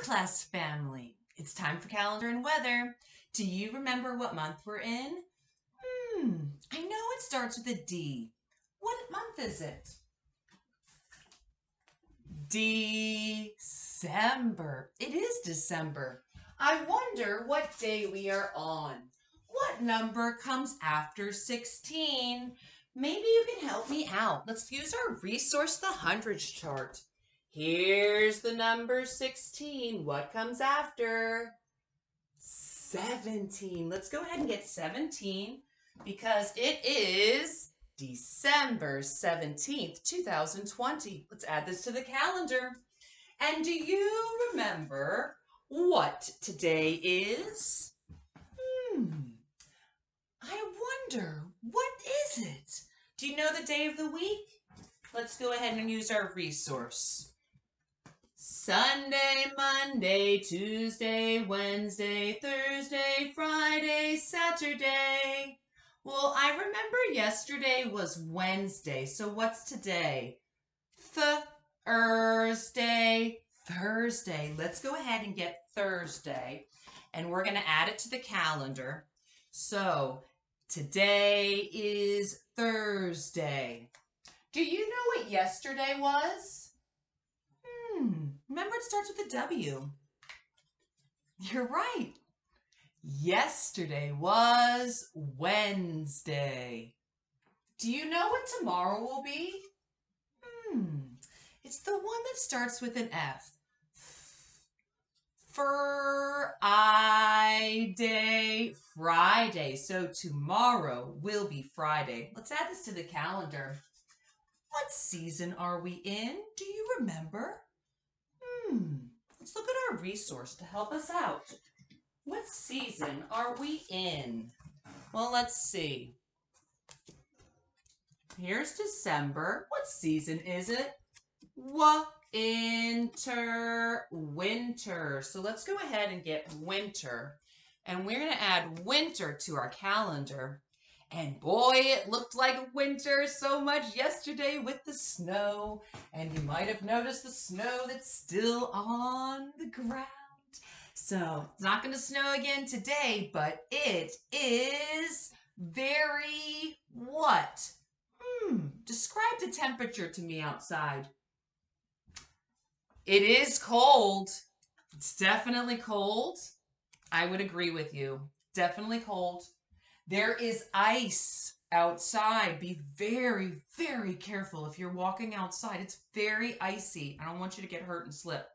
class family. It's time for calendar and weather. Do you remember what month we're in? Hmm, I know it starts with a D. What month is it? December. It is December. I wonder what day we are on. What number comes after 16? Maybe you can help me out. Let's use our resource, the hundreds chart. Here's the number 16. What comes after? 17. Let's go ahead and get 17 because it is December 17th, 2020. Let's add this to the calendar. And do you remember what today is? Hmm. I wonder, what is it? Do you know the day of the week? Let's go ahead and use our resource. Sunday, Monday, Tuesday, Wednesday, Thursday, Friday, Saturday. Well, I remember yesterday was Wednesday, so what's today? Thursday, Thursday. Let's go ahead and get Thursday, and we're going to add it to the calendar. So today is Thursday. Do you know what yesterday was? It starts with a W. You're right. Yesterday was Wednesday. Do you know what tomorrow will be? Hmm, it's the one that starts with an F. Friday, Friday. So tomorrow will be Friday. Let's add this to the calendar. What season are we in? Do you remember? Hmm, let's look at our resource to help us out. What season are we in? Well, let's see. Here's December. What season is it? Winter, winter. So let's go ahead and get winter. And we're going to add winter to our calendar. And boy, it looked like winter so much yesterday with the snow. And you might have noticed the snow that's still on the ground. So it's not going to snow again today, but it is very what? Hmm, describe the temperature to me outside. It is cold. It's definitely cold. I would agree with you. Definitely cold. There is ice outside. Be very, very careful if you're walking outside. It's very icy. I don't want you to get hurt and slip.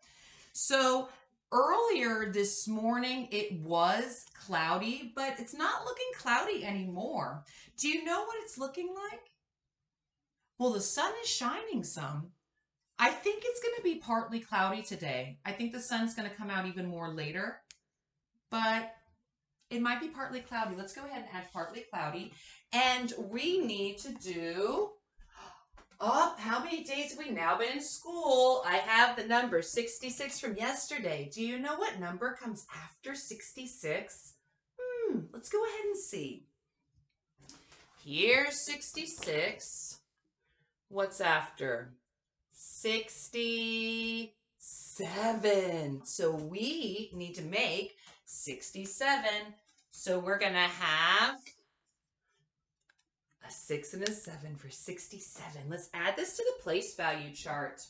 So earlier this morning, it was cloudy, but it's not looking cloudy anymore. Do you know what it's looking like? Well, the sun is shining some. I think it's going to be partly cloudy today. I think the sun's going to come out even more later. But it might be partly cloudy. Let's go ahead and add partly cloudy. And we need to do, oh, how many days have we now been in school? I have the number 66 from yesterday. Do you know what number comes after 66? Hmm, let's go ahead and see. Here's 66. What's after? 67. So we need to make 67. So we're going to have a 6 and a 7 for 67. Let's add this to the place value chart.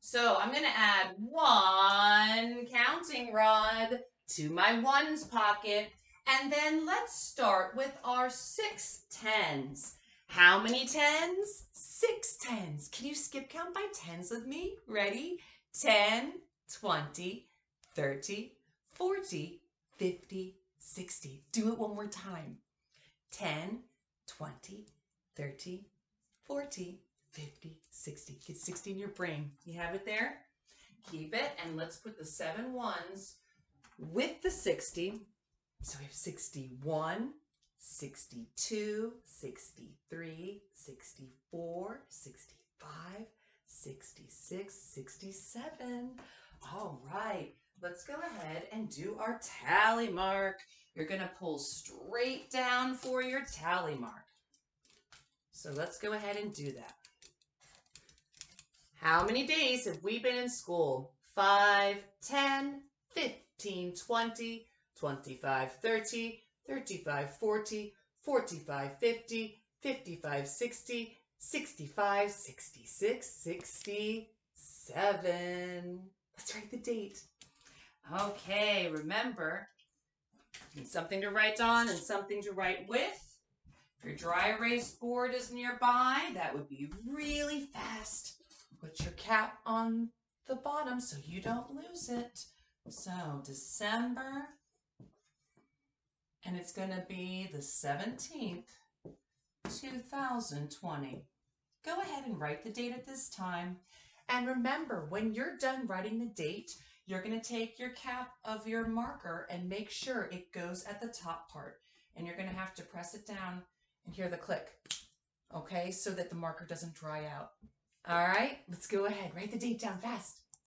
So I'm going to add one counting rod to my ones pocket. And then let's start with our six tens. How many tens? Six tens. Can you skip count by tens with me? Ready? 10, 20, 30, 40, 50, 60. Do it one more time. 10, 20, 30, 40, 50, 60. Get 60 in your brain. You have it there? Keep it, and let's put the seven ones with the 60. So we have 61, 62, 63, 64, 65, 66, 67. All right. Let's go ahead and do our tally mark. You're going to pull straight down for your tally mark. So let's go ahead and do that. How many days have we been in school? 5, 10, 15, 20, 25, 30, 35, 40, 45, 50, 55, 60, 65, 66, 67. Let's write the date. Okay, remember, something to write on and something to write with. If your dry erase board is nearby, that would be really fast. Put your cap on the bottom so you don't lose it. So December, and it's going to be the 17th, 2020. Go ahead and write the date at this time. And remember, when you're done writing the date, you're going to take your cap of your marker and make sure it goes at the top part. And you're going to have to press it down and hear the click, okay, so that the marker doesn't dry out. All right, let's go ahead. Write the date down fast.